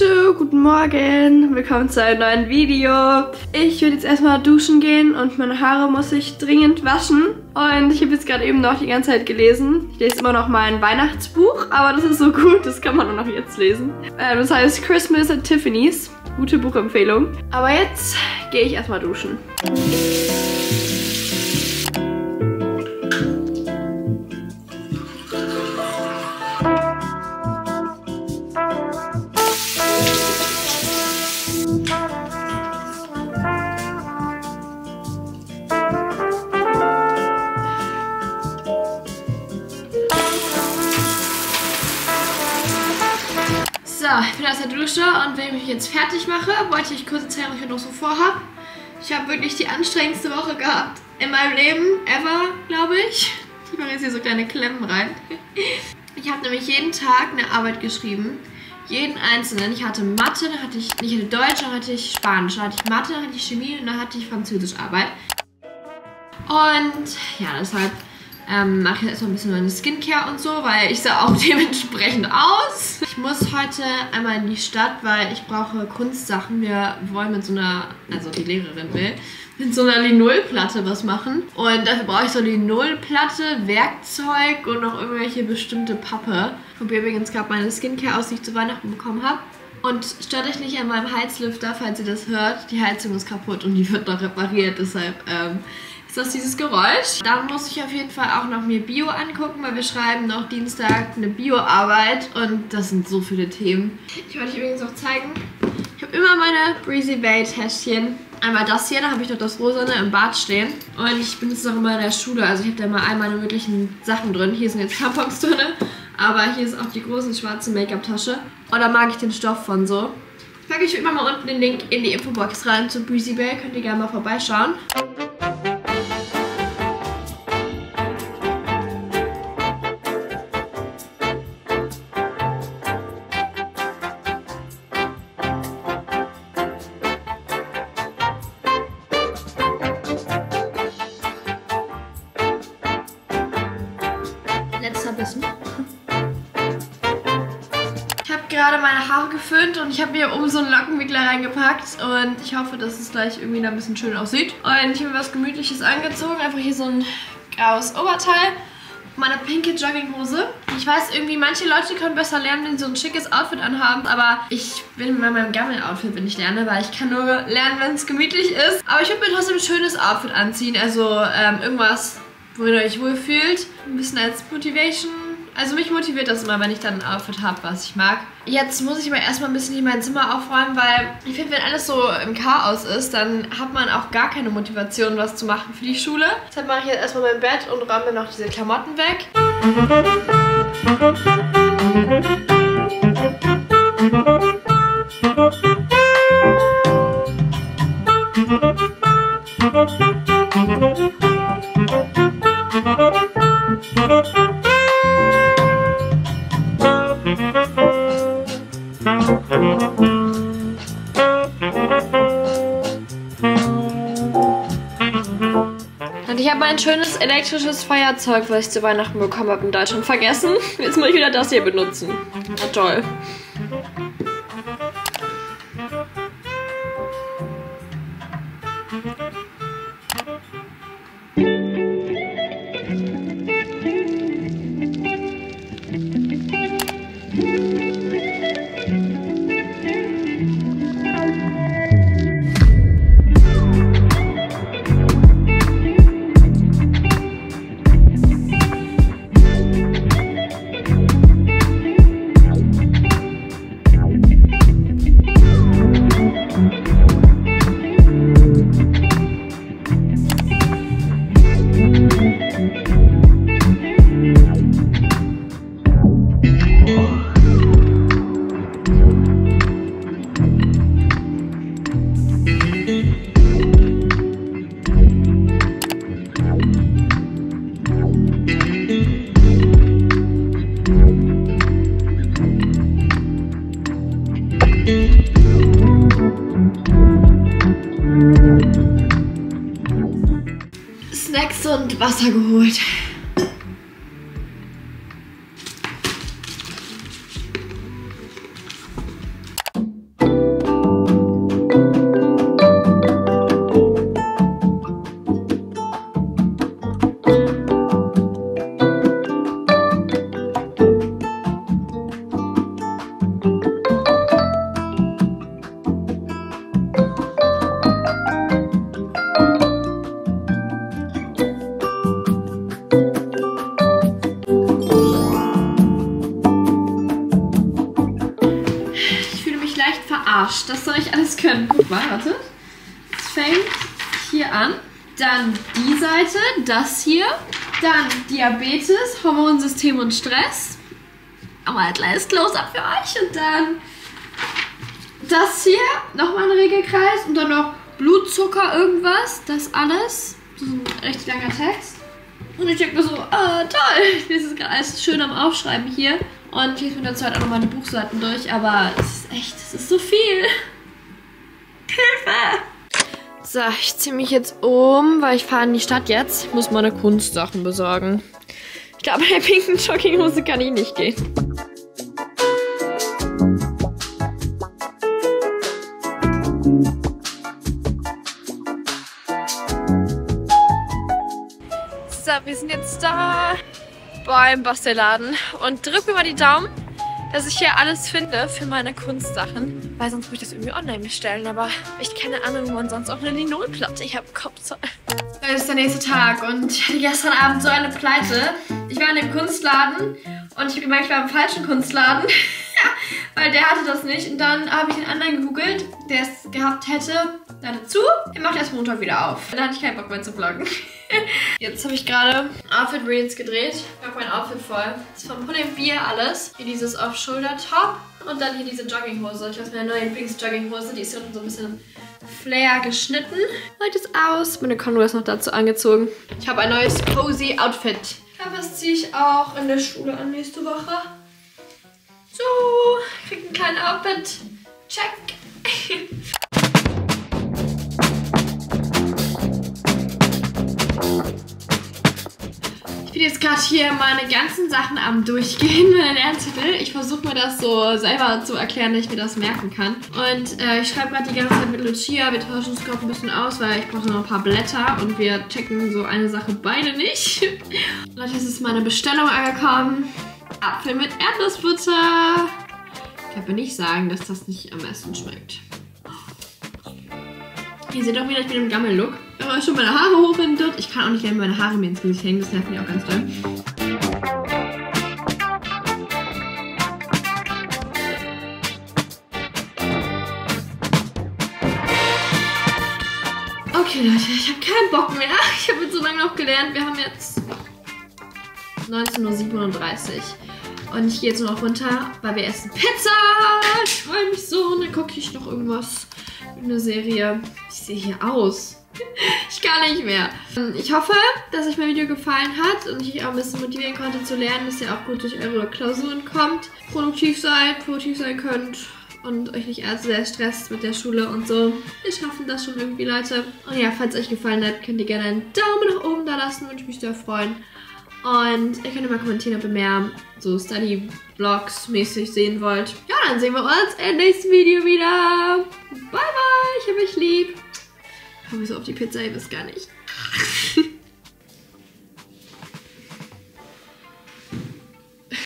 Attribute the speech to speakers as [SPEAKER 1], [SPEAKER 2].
[SPEAKER 1] Leute, guten Morgen. Willkommen zu einem neuen Video. Ich will jetzt erstmal duschen gehen und meine Haare muss ich dringend waschen. Und ich habe jetzt gerade eben noch die ganze Zeit gelesen. Ich lese immer noch mein Weihnachtsbuch, aber das ist so gut, das kann man nur noch jetzt lesen. Ähm, das heißt Christmas at Tiffany's. Gute Buchempfehlung. Aber jetzt gehe ich erstmal duschen. So, ich bin aus der Dusche und wenn ich mich jetzt fertig mache, wollte ich kurz erzählen, was ich noch so vorhabe. Ich habe wirklich die anstrengendste Woche gehabt in meinem Leben, ever, glaube ich. Ich mache jetzt hier so kleine Klemmen rein. Ich habe nämlich jeden Tag eine Arbeit geschrieben. Jeden einzelnen. Ich hatte Mathe, dann hatte ich, ich hatte Deutsch, dann hatte ich Spanisch, dann hatte ich Mathe, dann hatte ich Chemie und dann hatte ich Französischarbeit. Und ja, deshalb ähm, mache jetzt noch ein bisschen meine Skincare und so, weil ich sah auch dementsprechend aus. Ich muss heute einmal in die Stadt, weil ich brauche Kunstsachen. Wir wollen mit so einer, also die Lehrerin will, mit so einer Linolplatte was machen. Und dafür brauche ich so Linolplatte, Werkzeug und noch irgendwelche bestimmte Pappe. Ich probiere übrigens gerade meine Skincare aus, die ich zu Weihnachten bekommen habe. Und stört euch nicht an meinem Heizlüfter, falls ihr das hört. Die Heizung ist kaputt und die wird noch repariert, deshalb ähm, ist das dieses Geräusch. Dann muss ich auf jeden Fall auch noch mir Bio angucken, weil wir schreiben noch Dienstag eine Bioarbeit und das sind so viele Themen. Ich wollte euch übrigens auch zeigen, ich habe immer meine Breezy Bay Täschchen. Einmal das hier, da habe ich noch das Rosane im Bad stehen. Und ich benutze es auch immer in der Schule, also ich habe da immer all meine möglichen Sachen drin. Hier sind jetzt Tampons drin, aber hier ist auch die große schwarze Make-up-Tasche. Und da mag ich den Stoff von so. Packe ich immer mal unten den Link in die Infobox rein zu Breezy Bay, könnt ihr gerne mal vorbeischauen. Letzter Bissen. Ich habe gerade meine Haare geföhnt und ich habe mir oben so einen Lockenwickler reingepackt und ich hoffe, dass es gleich irgendwie da ein bisschen schön aussieht. Und ich habe mir was Gemütliches angezogen, einfach hier so ein graues Oberteil, meine pinke Jogginghose. Ich weiß irgendwie, manche Leute können besser lernen, wenn sie so ein schickes Outfit anhaben, aber ich bin bei meinem Gammel-Outfit, wenn ich lerne, weil ich kann nur lernen, wenn es gemütlich ist. Aber ich würde mir trotzdem ein schönes Outfit anziehen, also ähm, irgendwas, worin ihr euch wohlfühlt. Ein bisschen als Motivation. Also mich motiviert das immer, wenn ich dann ein Outfit habe, was ich mag. Jetzt muss ich aber erstmal ein bisschen hier mein Zimmer aufräumen, weil ich finde, wenn alles so im Chaos ist, dann hat man auch gar keine Motivation, was zu machen für die Schule. Deshalb mache ich jetzt erstmal mein Bett und räume noch diese Klamotten weg. Und ich habe mein schönes elektrisches Feuerzeug, was ich zu Weihnachten bekommen habe in Deutschland, vergessen. Jetzt muss ich wieder das hier benutzen. Na toll. Arsch. Das soll ich alles können. Mal, warte. Es fängt hier an. Dann die Seite, das hier. Dann Diabetes, Hormonsystem und Stress. Aber ein kleines Close-Up für euch. Und dann das hier, nochmal ein Regelkreis. Und dann noch Blutzucker, irgendwas. Das alles. Das ist ein recht langer Text. Und ich denke mir so, ah, toll. Ich bin jetzt gerade alles schön am Aufschreiben hier. Und ich lese mir dazu halt auch nochmal die Buchseiten durch. Aber es echt, es ist so viel. Hilfe! So, ich ziehe mich jetzt um, weil ich fahre in die Stadt jetzt. Ich muss meine Kunstsachen besorgen. Ich glaube, in der pinken Jogginghose kann ich nicht gehen. So, wir sind jetzt da beim Bastelladen und drück mir mal die Daumen, dass ich hier alles finde für meine Kunstsachen. Weil sonst muss ich das irgendwie online bestellen. Aber ich keine Ahnung, wo man sonst auch eine Linolplatte. Ich habe Kopfzoll. Es ist der nächste Tag und ich hatte gestern Abend so eine Pleite. Ich war in dem Kunstladen und ich habe gemerkt, ich war im falschen Kunstladen. weil der hatte das nicht. Und dann habe ich den anderen gegoogelt, der es gehabt hätte. Hatte zu. Er macht erst Montag wieder auf. Dann hatte ich keinen Bock mehr zu vloggen. Jetzt habe ich gerade Outfit Reels gedreht. Ich habe mein Outfit voll. Das ist von Pudding Bier alles. Hier dieses Off-Shoulder-Top. Und dann hier diese Jogginghose. Ich habe meine neue Lieblings-Jogginghose. Die ist hier unten so ein bisschen Flair geschnitten. Sieht es aus. Meine Converse noch dazu angezogen. Ich habe ein neues cozy Outfit. Ich glaube, das ziehe ich auch in der Schule an nächste Woche. So, krieg einen kleinen Outfit. Check. bin jetzt gerade hier meine ganzen Sachen am Durchgehen, meine Lernzettel. Ich versuche mir das so selber zu erklären, dass ich mir das merken kann. Und äh, ich schreibe gerade die ganze Zeit mit Lucia. Wir tauschen uns gerade ein bisschen aus, weil ich brauche noch ein paar Blätter und wir checken so eine Sache beide nicht. Leute, es ist meine Bestellung angekommen. Apfel mit Erdnussbutter. Ich kann mir nicht sagen, dass das nicht am besten schmeckt. Ihr seht auch wieder, ich bin im Gammel-Look. Aber schon meine Haare hoch in dort. Ich kann auch nicht gerne meine Haare mir ins Gesicht hängen. Das nervt mich auch ganz doll. Okay, Leute, ich habe keinen Bock mehr. Ich habe jetzt so lange noch gelernt. Wir haben jetzt 19.37 Uhr. Und ich gehe jetzt nur noch runter, weil wir essen Pizza. Ich freue mich so. Und dann gucke ich noch irgendwas eine Serie. Ich sehe hier aus. Ich kann nicht mehr. Ich hoffe, dass euch mein Video gefallen hat und ich euch auch ein bisschen motivieren konnte zu lernen, dass ihr auch gut durch eure Klausuren kommt, produktiv seid, produktiv sein könnt und euch nicht allzu sehr stresst mit der Schule und so. Wir schaffen das schon irgendwie, Leute. Und ja, falls es euch gefallen hat, könnt ihr gerne einen Daumen nach oben da lassen, würde ich mich sehr freuen. Und ihr könnt mal kommentieren, ob ihr mehr so Study-Vlogs mäßig sehen wollt. Ja, dann sehen wir uns im nächsten Video wieder. Bye, bye. Ich hab euch lieb. Ich komme so auf die Pizza, ihr wisst gar nicht.